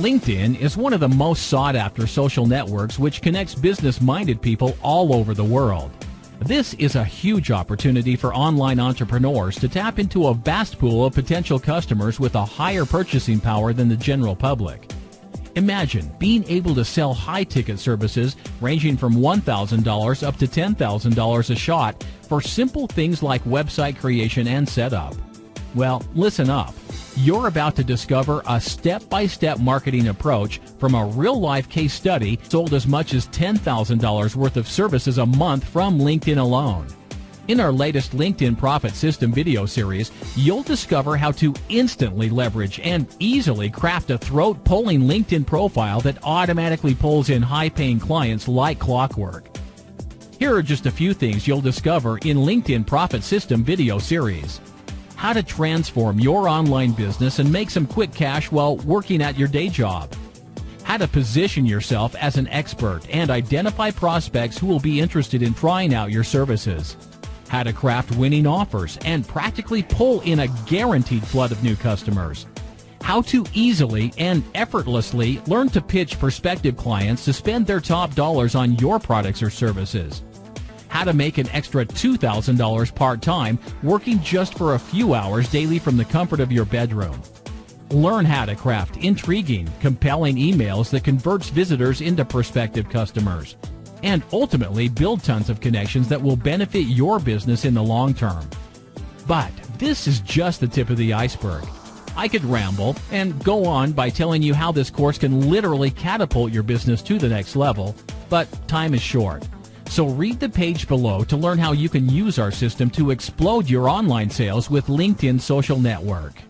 LinkedIn is one of the most sought after social networks which connects business minded people all over the world. This is a huge opportunity for online entrepreneurs to tap into a vast pool of potential customers with a higher purchasing power than the general public. Imagine being able to sell high ticket services ranging from $1,000 up to $10,000 a shot for simple things like website creation and setup. Well, listen up. You're about to discover a step by step marketing approach from a real life case study sold as much as $10,000 worth of services a month from LinkedIn alone. In our latest LinkedIn Profit System video series, you'll discover how to instantly leverage and easily craft a throat pulling LinkedIn profile that automatically pulls in high paying clients like clockwork. Here are just a few things you'll discover in LinkedIn Profit System video series how to transform your online business and make some quick cash while working at your day job, how to position yourself as an expert and identify prospects who will be interested in trying out your services, how to craft winning offers and practically pull in a guaranteed flood of new customers, how to easily and effortlessly learn to pitch prospective clients to spend their top dollars on your products or services how to make an extra $2,000 part time working just for a few hours daily from the comfort of your bedroom. Learn how to craft intriguing, compelling emails that converts visitors into prospective customers. And ultimately build tons of connections that will benefit your business in the long term. But this is just the tip of the iceberg. I could ramble and go on by telling you how this course can literally catapult your business to the next level, but time is short. So read the page below to learn how you can use our system to explode your online sales with LinkedIn Social Network.